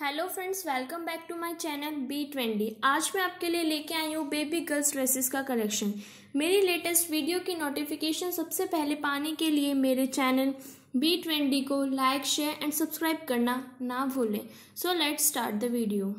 Hello friends, welcome back to my channel B twenty आज मैं आपके लिए लेके आई हूँ बेबी गर्ल्स ड्रेसेस का कलेक्शन। मेरी लेटेस्ट वीडियो की नोटिफिकेशन सबसे पहले पाने के लिए मेरे चैनल बी ट्वेंटी को लाइक शेयर एंड सब्सक्राइब करना ना भूलें। So let's start the video